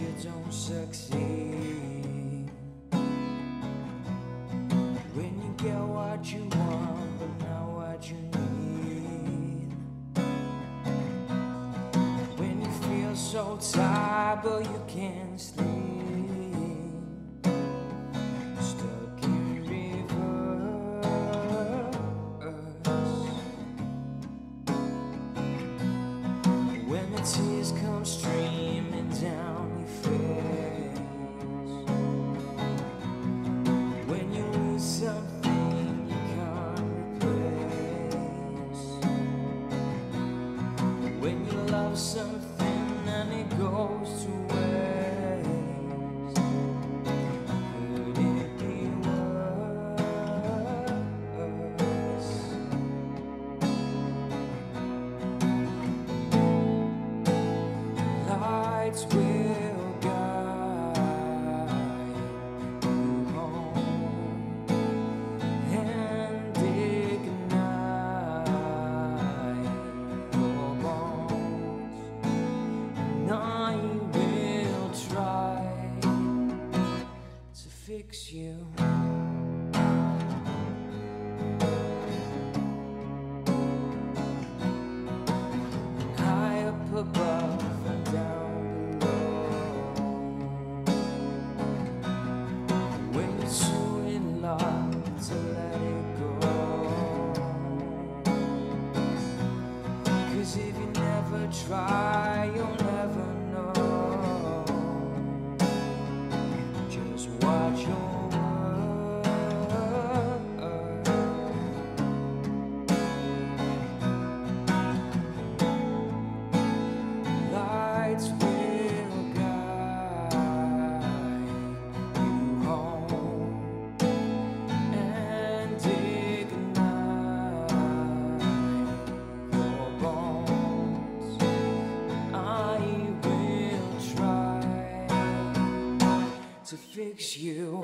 you don't succeed. When you get what you want, but not what you need. When you feel so tired, but you can't sleep. Stuck in reverse. When the tears come streaming love something and it goes to waste. Could it be worse? Lights will you. High up above and down below. When you're too in love to let it go. Cause if you never try, to fix you.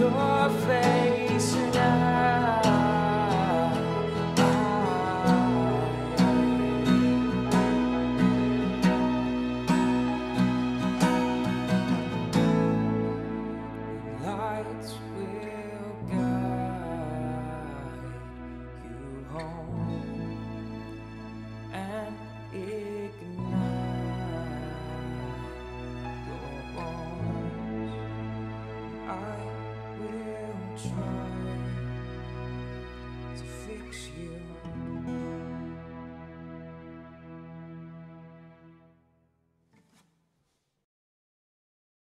your face and I